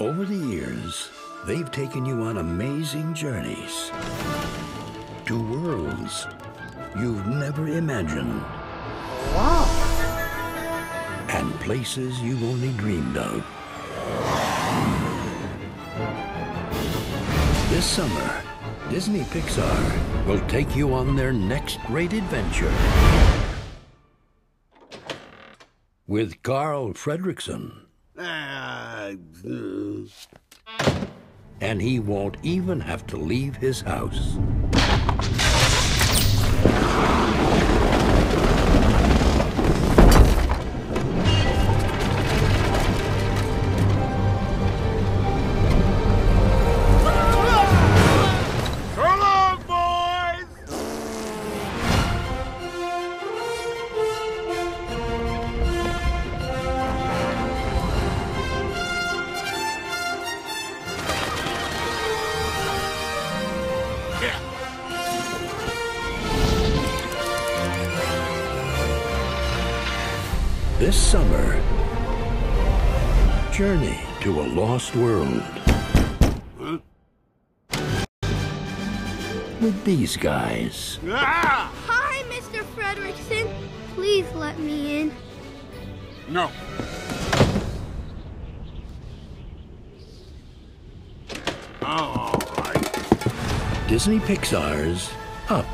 Over the years, they've taken you on amazing journeys to worlds you've never imagined. Wow. And places you've only dreamed of. This summer, Disney Pixar will take you on their next great adventure. With Carl Fredricksen. Uh, And he won't even have to leave his house. This summer, journey to a lost world. With these guys. Ah! Hi, Mr. Fredricksen. Please let me in. No. All right. Disney Pixar's Up.